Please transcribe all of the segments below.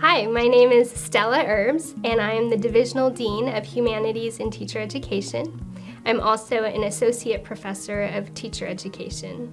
Hi, my name is Stella Herbs, and I am the Divisional Dean of Humanities and Teacher Education. I'm also an Associate Professor of Teacher Education.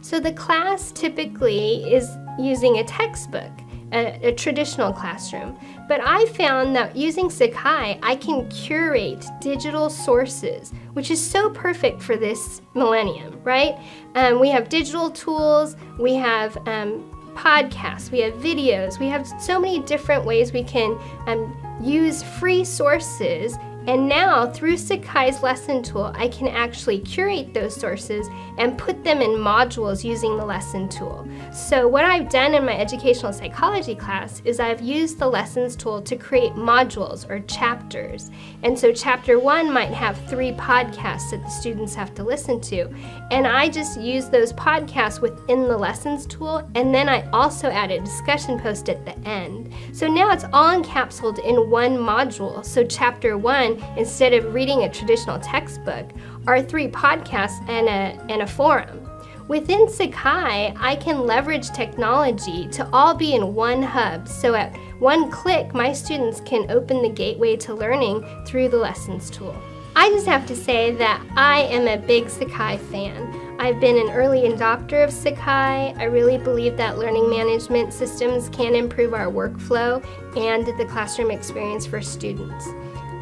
So the class typically is using a textbook, a, a, traditional classroom. But I found that using Sakai, I can curate digital sources, which is so perfect for this millennium, right? Um, we have digital tools, we have um, podcasts, we have videos, we have so many different ways we can um, use free sources and now, through Sakai's lesson tool, I can actually curate those sources and put them in modules using the lesson tool. So what I've done in my educational psychology class is I've used the lessons tool to create modules or chapters. And so chapter one might have three podcasts that the students have to listen to. And I just use those podcasts within the lessons tool. And then I also add a discussion post at the end. So now it's all encapsulated in one module. So chapter one instead of reading a traditional textbook, are three podcasts and a, and a forum. Within Sakai, I can leverage technology to all be in one hub, so at one click, my students can open the gateway to learning through the Lessons tool. I just have to say that I am a big Sakai fan. I've been an early adopter of Sakai. I really believe that learning management systems can improve our workflow and the classroom experience for students.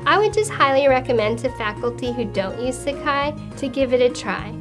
I would just highly recommend to faculty who don't use Sakai to give it a try.